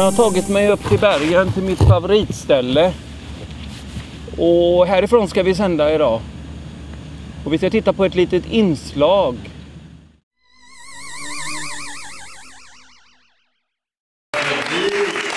har jag tagit mig upp till bergen till mitt favoritställe. Och härifrån ska vi sända idag. Och vi ska titta på ett litet inslag. Mm.